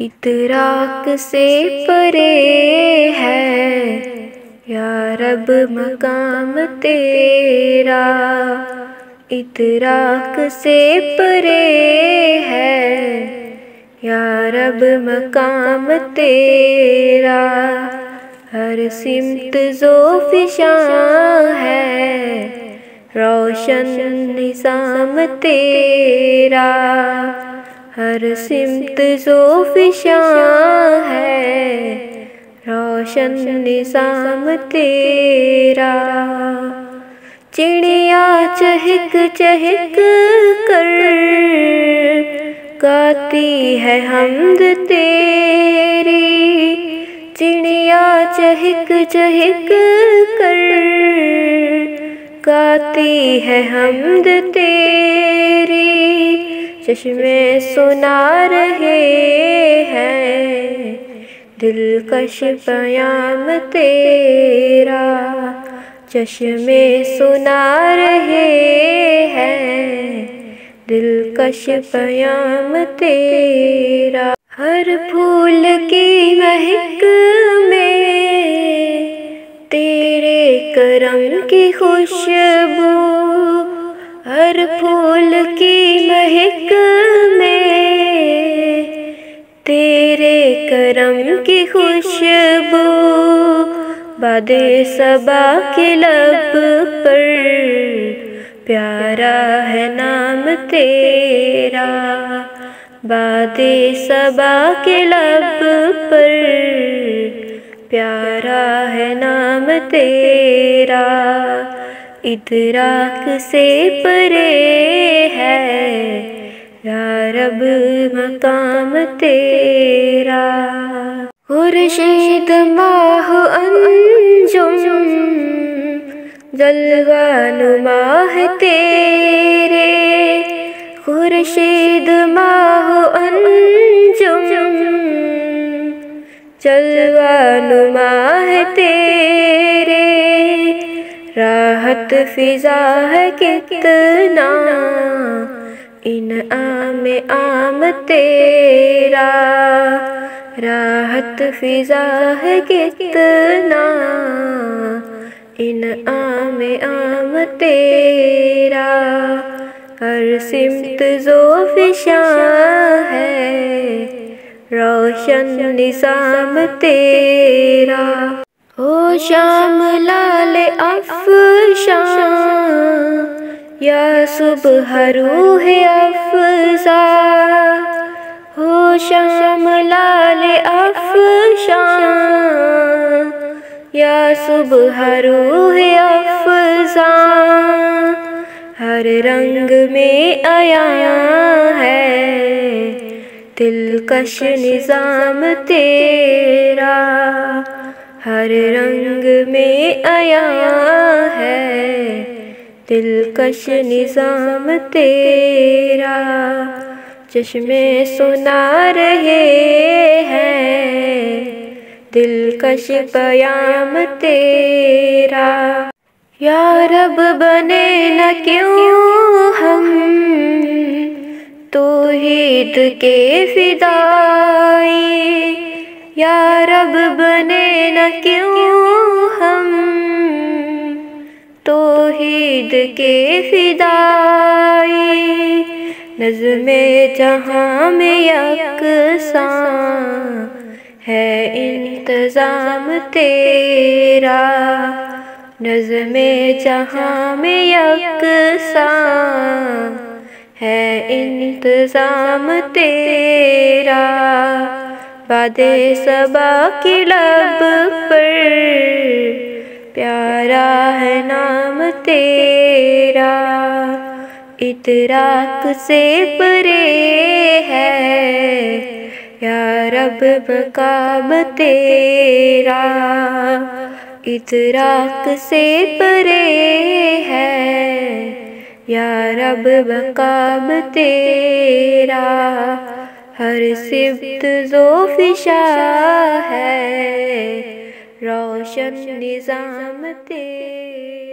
इतराक से परे है। या रब मकाम तेरा। इतराक से परे है। या रब मकाम तेरा। हर सिमत जोफिशा है। रोशन, निज़ाम तेरा। हर सिमत जोफिशा है। रोशन निज़ाम तेरा। चिड़िया चहक चहक कर गाती है हमद तेरी। चिड़िया चहक चहक कर गाती है हमद तेरी। चश्मे सुना रहे हैं। दिलकश प्याम तेरा, चश्मे सुना रहे हैं। दिलकश प्याम तेरा, हर फूल की महक में तेरे करम की खुशबू हर फूल की महक में तेरे करम की खुशबू, बादे सबा के लब पर। प्यारा है नाम तेरा, बादे सबा के लब पर। प्यारा है नाम तेरा इतराक से परे है। या रब, मकाम तेरा। खुर्शीद माह, अंजुम जलवा है तेरे। खुर्शीद माह, अंजुम जलवा है तेरे। राहत फिजा है कितना? इन आम आम तेरा। राहत फिजा है कितना? इन आम आम तेरा। हर सिमत जोफिशा है, रोशन निज़ाम तेरा। हो शाम लाल अफशा या सुबह रूह अफजा हो शाम लाल अफशा या सुबह रूह अफजा हर रंग में आया है, दिलकश निज़ाम तेरा। हर रंग में आया है। दिलकश निज़ाम तेरा, चश्मे सुना रहे हैं। दिलकश पयाम तेरा, या रब बने न क्यों हम? तो ईद के फिदाई या रब बने न क्यों हम? तो के फिदाई, नज़मे जहाँ में यकसा है इंतज़ाम तेरा। नज़मे जहाँ में यकसा है इंतज़ाम तेरा। बादे सबा की लब पर। प्यारा है नाम तेरा, इतराक से परे है। या रब मकाब तेरा, इतराक से परे है। या रब मकाब तेरा हर सिब्त जोफिशा है। रोशन निज़ाम तेरा